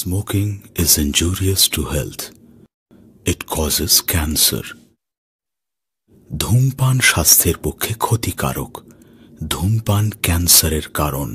Smoking is injurious to health. It causes cancer. ধূমপান স্বাস্থ্যের পক্ষে ক্ষতিকারক ধূমপান ক্যান্সারের কারণ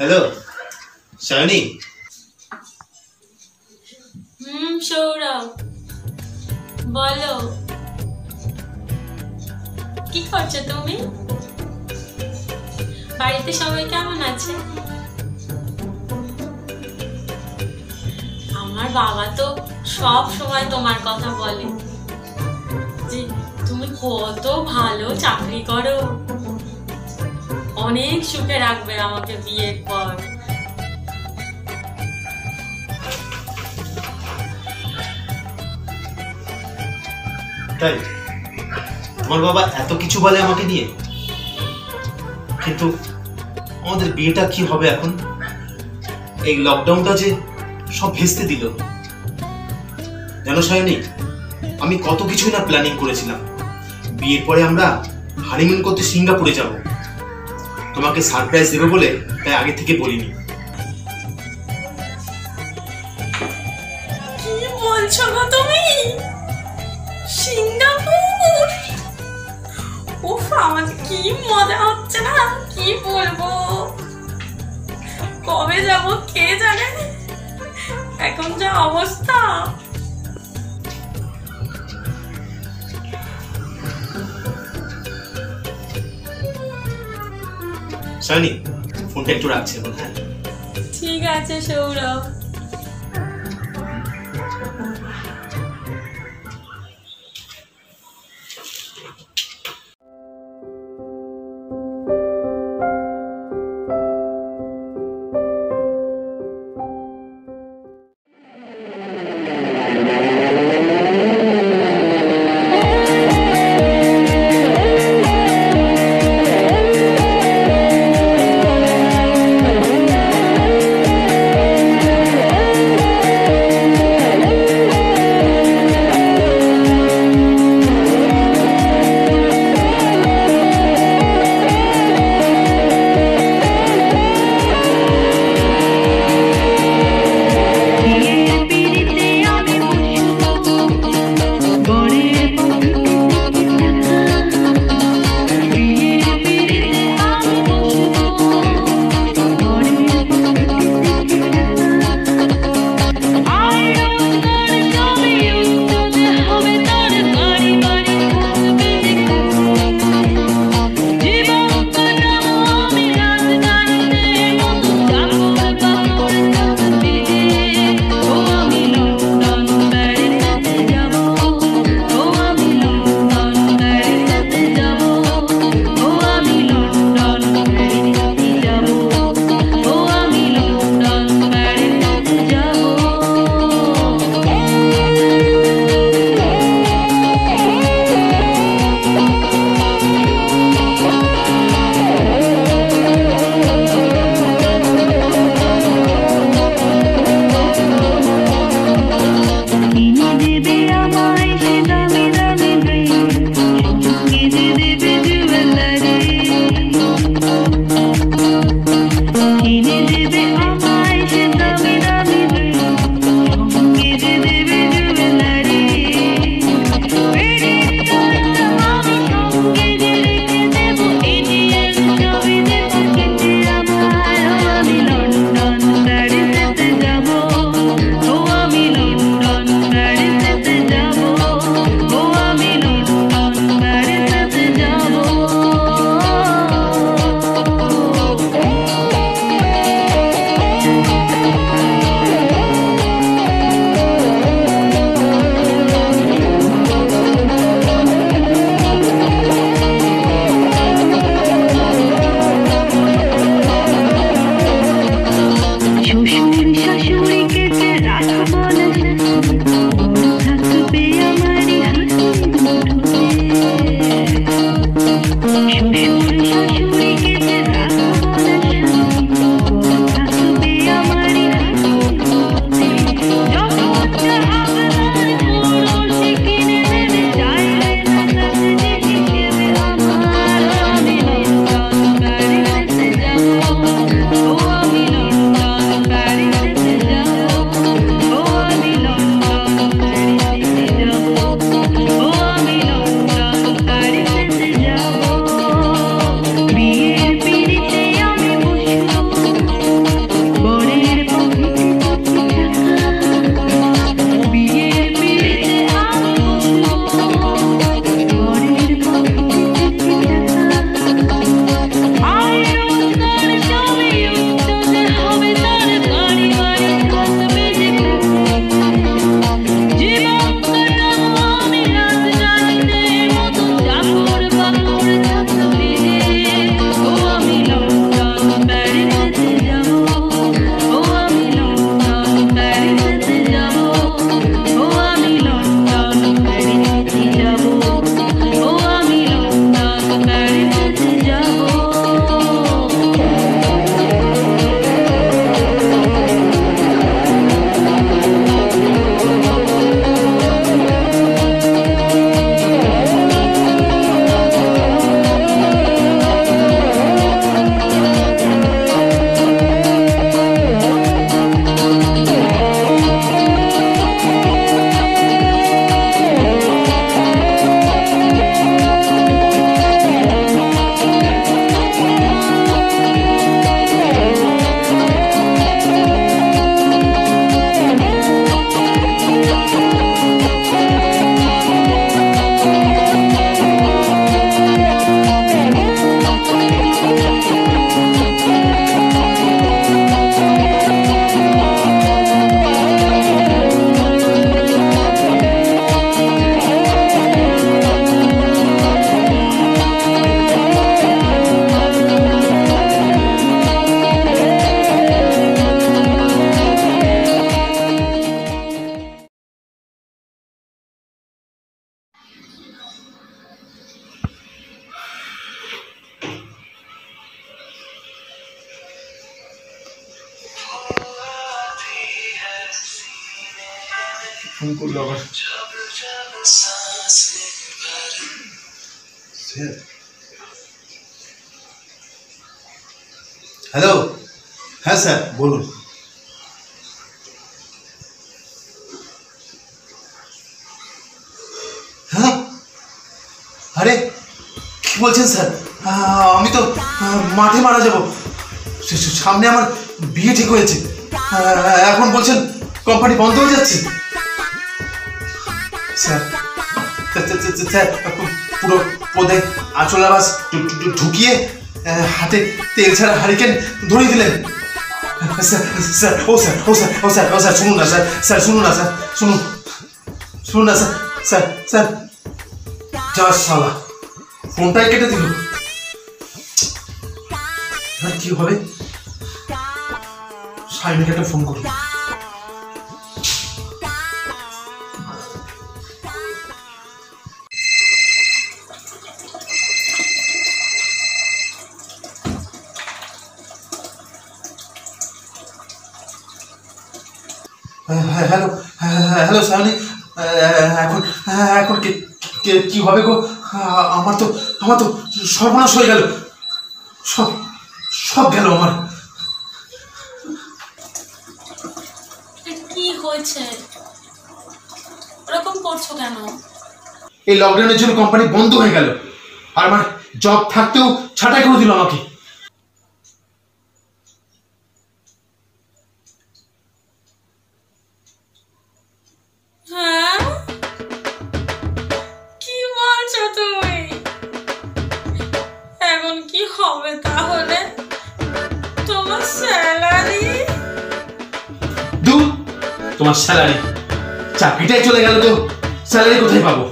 হ্যালো সায়নী হুম, সৌরভ। বলো। কি করছ তুমি? বাড়িতে সবাই কেমন আছে? আমার বাবা তো সব সময় তোমার কথা বলে। যে তুমি কত ভালো চাকরি করো। অনেক সুখে রাখবে আমাকে বিয়ের পর। তাই? তোমার বাবা এত কিছু বলে আমাকে নিয়ে কিন্তু আমাদের বিয়েটা কি হবে এখন? এই লকডাউনটা যে সব ভেস্তে দিল। জানো সায়নী, আমি কত কিছুই না প্ল্যানিং করেছিলাম। বিয়ের পরে আমরা হানিমুন করতে সিঙ্গাপুরে যাব। তোমাকে সারপ্রাইজ দেবে বলে তাই আগে থেকে বলিনি। বলছো গো তুমি? সিঙ্গাপুর? উফ আমার কি মজা হচ্ছে না? কি বলব? কবে যাব কে জানে? এখন যা অবস্থা। সায়নী ফোনটা একটু রাখছে ঠিক আছে সৌরভ। আবার হ্যালো? হ্যাঁ স্যার, বলুন। হ্যাঁ? আরে, কি বলছেন, স্যার? আমি তো মাঠে মারা যাব। সামনে আমার বিয়ে ঠিক হয়েছে। এখন বলছেন কোম্পানি বন্ধ হয়ে যাচ্ছে। পুরো পদে আঁচল আবাস ঢুকিয়ে হাতে তেল ছাড়া হারিকেন ধরিয়ে দিলেন। স্যার ও স্যার ও স্যার ও স্যার ও স্যার, শুনুন না, স্যার স্যার, শুনুন না, স্যার, শুনুন শুনুন না, স্যার স্যার স্যার। ফোনটাই কেটে দিল। কি হবে? সাইনকে একটা ফোন করি। হ্যালো হ্যাঁ, হ্যালো সায়নী। এখন হ্যাঁ, এখন কি কি- কি হবে গো? আমার তো আমার তো সর্বনাশ হয়ে গেল। সব সব গেল আমার। কি হয়েছে? ওরকম করছ কেন? এই লকডাউনের জন্য কোম্পানি বন্ধ হয়ে গেল। আর আমার জব থাকতেও ছাঁটাই করে দিল আমাকে। হ্যাঁ? কি বলছো তুমি? এখন কি হবে তাহলে? তোমার স্যালারি? দু তোমার স্যালারি। চাকরিটাই চলে গেল তো। স্যালারি কোথায় পাবো?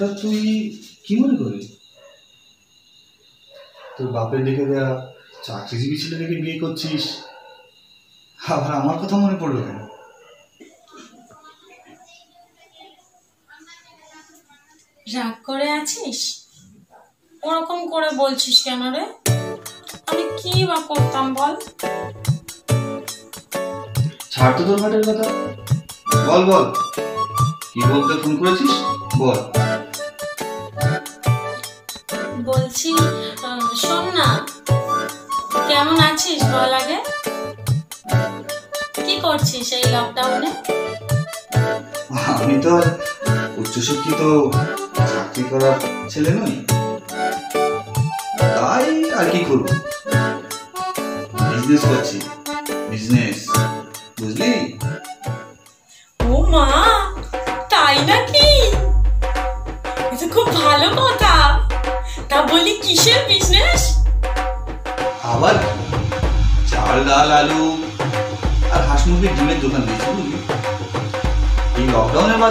হঠাৎ তুই কি মনে করলি তোর বাপের দেখে দেয়া চাকরিজীবী ছেলেকে বিয়ে করছিস আবার আমার কথা মনে পড়ল কেন? রাগ করে আছিস? ওরকম করে বলছিস কেন রে? আমি কি বা করতাম বল? ছাড় তো তোর ঘাটের কথা। বল বল। কি বলতে ফোন করেছিস? বল। বলছি শোন না। কেমন আছিস? বল আগে কি করছিস এই লকডাউনে আমি তো উচ্চশিক্ষিত চাকরি করার ছেলে নই। তাই আর কি করব? বিজনেস করছি। বিজনেস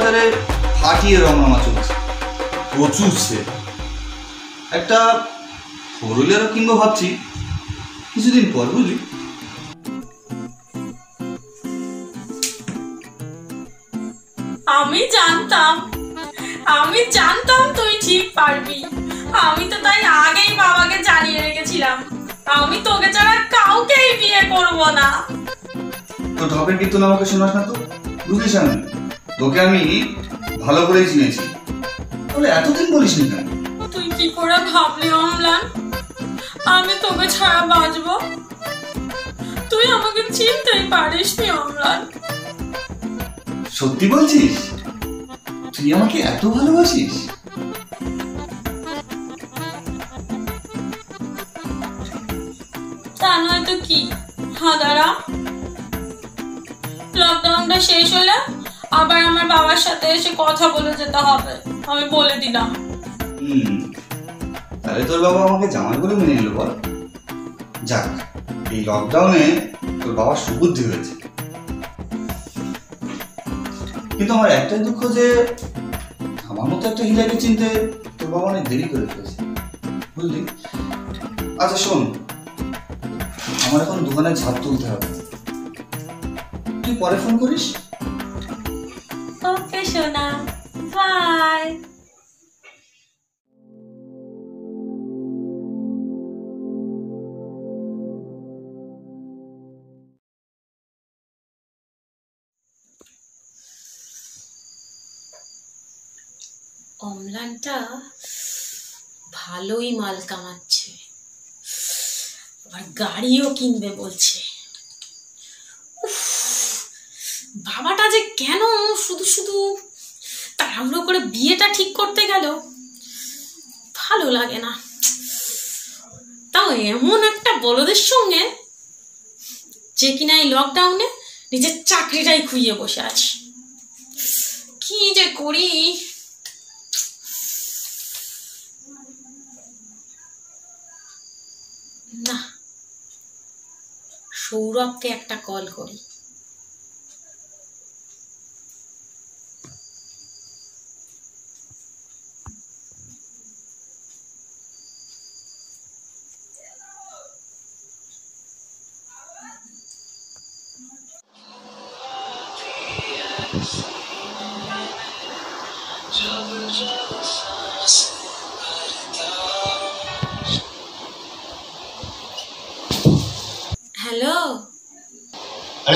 বাজারে ফাটিয়ে রমরমা চলছে প্রচুর সে একটা ফোর হুইলারও কিনবো ভাবছি। কিছুদিন পর বুঝলি? আমি জানতাম আমি জানতাম তুই ঠিক পারবি। আমি তো তাই আগেই বাবাকে জানিয়ে রেখেছিলাম। আমি তোকে ছাড়া কাউকেই বিয়ে করব না। তো ঢপের কীর্তন আমাকে শোনাস না তো? বুঝলিস আমি? তোকে আমি ভালো করেই চিনেছি। তাহলে এতদিন বলিসনি কেন? তুই কি করে ভাবলি অম্লান? আমি তোকে ছাড়া বাঁচবো? তুই আমাকে চিনতেই পারিস নি অম্লান। সত্যি বলছিস? তুই আমাকে এত ভালোবাসিস? তা নয় তো কি হাদারা লকডাউনটা শেষ হলে? আবার আমার বাবার সাথে এসে কথা বলে যেতে হবে। আমি বলে দিলাম। তাহলে তোর বাবা আমাকে জামাই বলে মেনে নিল, বল। যাক, এই লকডাউনে তোর বাবার সুবুদ্ধি হয়েছে। কিন্তু আমার একটাই দুঃখ যে, আমার মতো একটা হিলাকে চিনতে তোর বাবা অনেক দেরি করে ফেলেছে। বুঝলি? আচ্ছা শোন। আমার এখন দোকানে ঝাঁপ তুলতে হবে। তুই পরে ফোন করিস? সোনা বাই অম্লানটা ভালোই মাল কামাচ্ছে। আবার গাড়িও কিনবে বলছে। বাবাটা যে কেন শুধু শুধু তাড়াহুড়ো করে বিয়েটা ঠিক করতে গেল ভালো লাগে না। তাও এমন একটা বলদের সঙ্গে যে কিনা এই লকডাউনে নিজের চাকরিটাই খুইয়ে বসে আছি। কি যে করি? না, সৌরভকে একটা কল করি।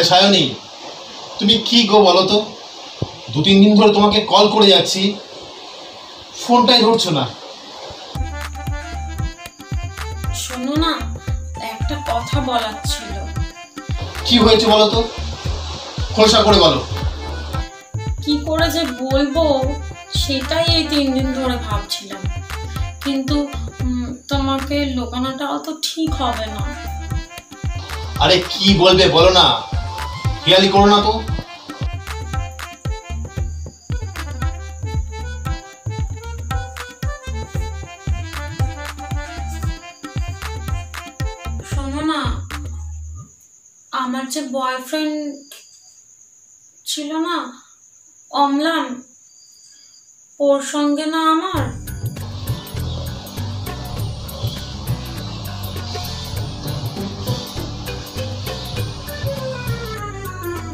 আরে সায়নী তুমি কি গো বলো তো? দু তিন দিন ধরে তোমাকে কল করে যাচ্ছি। ফোনটাই ধরছো না। শোনো না একটা কথা বলার ছিল। কি হয়েছে বলো তো? খোলসা করে বলো। কি করে যে বলব সেটাই এই তিন দিন ধরে ভাবছিলাম। কিন্তু তোমাকে লোকানোটাও তো ঠিক হবে না। আরে কি বলবে বলো না। হিয়ালি করো না তো। শোনো না, আমার যে বয়ফ্রেন্ড ছিল না, অম্লান, ওর সঙ্গে না আমার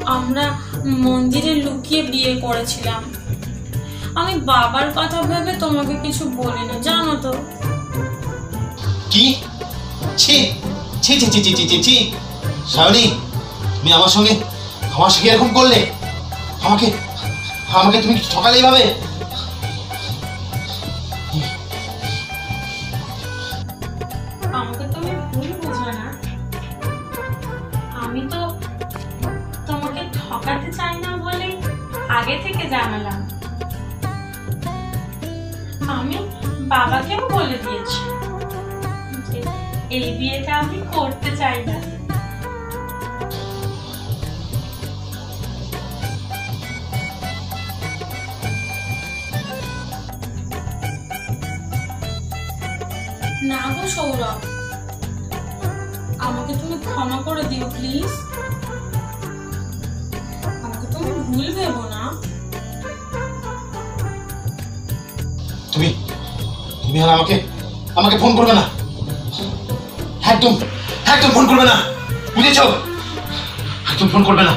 আমরা মন্দিরে লুকিয়ে বিয়ে করেছিলাম। আমি বাবার কথা ভেবে তোমাকে কিছু বলিনি, জানো তো। কি? ছি ছি ছি ছি ছি ছি ছি তুমি আমার সঙ্গে আমার সঙ্গে এরকম করলে? আমাকে আমাকে তুমি ঠকালে এইভাবে ক্ষমা করে দিও প্লিজ আমাকে তুমি ভুল ভেবো না। তুমি তুমি আর আমাকে আমাকে ফোন করবে না। একদম একদম ফোন করবে না। বুঝেছ? একদম ফোন করবে না।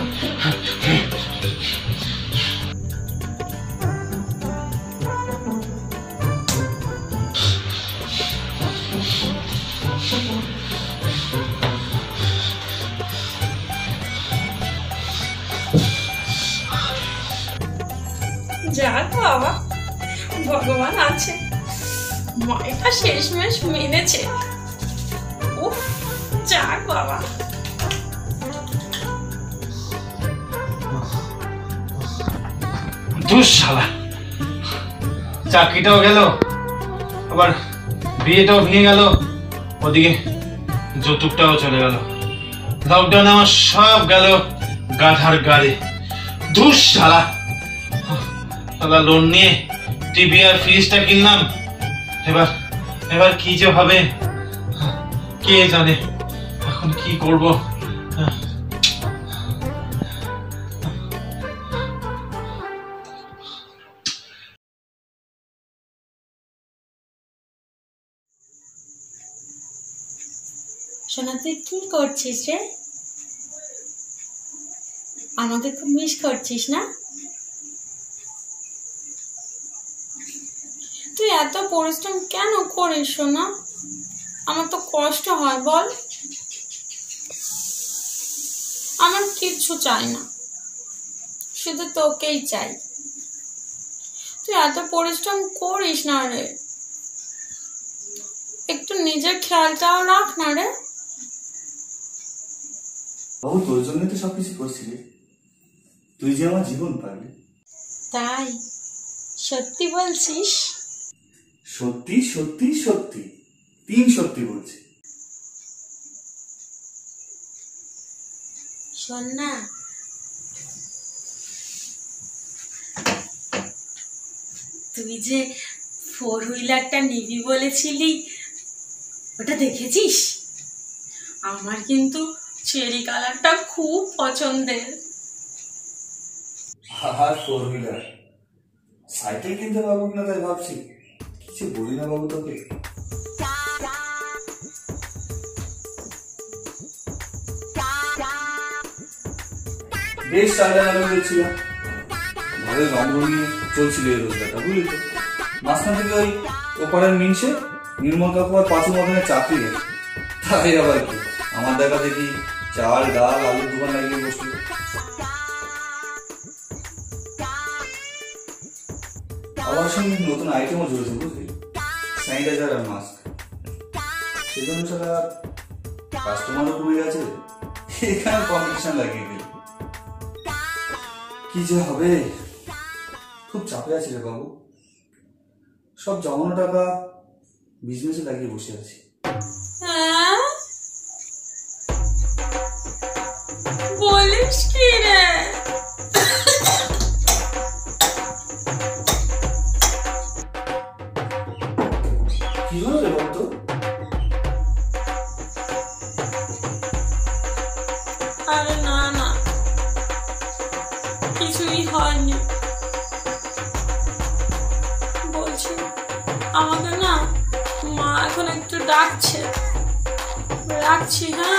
চাকরিটাও গেল, আবার বিয়েটাও ভেঙে গেল, ওদিকে যৌতুকটাও চলে গেল। লকডাউনে আমার সব গেল গাধার গাড়ি। ধুস শালা লোন নিয়ে টিভি আর ফ্রিজটা কিনলাম। এবার এবার কি যে হবে, কে জানে এখন কি করব? সোনা তুই কি করছিস রে? আমাকে খুব মিস করছিস না? তুই এত পরিশ্রম কেন করিস সোনা? আমার তো কষ্ট হয়, বল। আমার কিচ্ছু চাই না। শুধু তোকেই চাই। তুই এত পরিশ্রম করিস না রে। একটু নিজের খেয়ালটাও রাখ না রে বাবু তোর জন্য তো সবকিছু করছি রে তুই যে আমার জীবন পারলি। তাই? সত্যি বলছিস? সত্যি সত্যি সত্যি। তিন সত্যি বলছি। শোন না। তুই যে ফোর হুইলারটা নিবি বলেছিলি ওটা দেখেছিস? আমার কিন্তু চেরি কালারটা খুব পছন্দের। ফোর হুইলার সাইকেল কিনতে পারব কিনা তাই ভাবছি। বলি না বাবু তোকে। বেশ চাহিদা আলো দেখছিলাম ঘরে চলছিল এই রোজগারটা বুঝলি তো। মাঝখান থেকে ওই ওপারের মিনসে নির্মল কাকু আর পাঁচু মদনের চাকরি। তাই আবার কি? আমার দেখা দেখি চাল, ডাল, আলুর দোকান লাগিয়ে বসল আবার সঙ্গে নতুন আইটেমও জুড়েছে বুঝলি? স্যানিটাইজার আর মাস্ক সেজন্য ছাড়া কাস্টমারও কমে গেছে। এখানে কম্পিটিশন লাগিয়ে দিল। কি যে হবে? খুব চাপে আছি রে বাবু। সব জমানো টাকা বিজনেসে লাগিয়ে বসে আছি। আরে না না কিছুই হয়নি বলছি আমাকে না মা এখন একটু ডাকছে রাখছি হ্যাঁ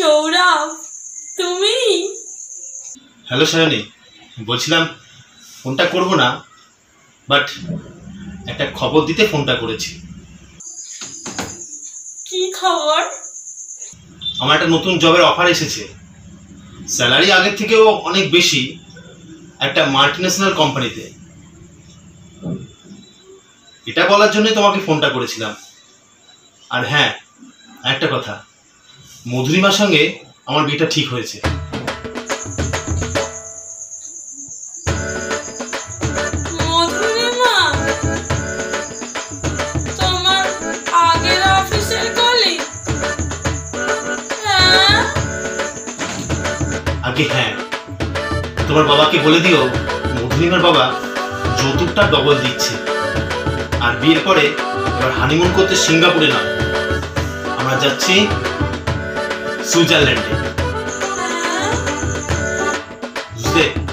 সৌরভ তুমি? হ্যালো সায়নী বলছিলাম ফোনটা করব না বাট একটা খবর দিতে ফোনটা করেছি। কি খবর? আমার একটা নতুন জবের অফার এসেছে। স্যালারি আগের থেকেও অনেক বেশি একটা মাল্টিন্যাশনাল কোম্পানিতে। এটা বলার জন্যই তোমাকে ফোনটা করেছিলাম। আর হ্যাঁ একটা কথা মধুরিমার সঙ্গে আমার বিয়েটা ঠিক হয়েছে। হ্যাঁ? আগে হ্যাঁ তোমার বাবাকে বলে দিও মধুরিমার বাবা যৌতুকটা ডবল দিচ্ছে। আর বিয়ের পরে এবার হানিমুন করতে সিঙ্গাপুরে না আমরা যাচ্ছি সুইজারল্যান্ডে হ্যাঁ? বুঝলে রাখলাম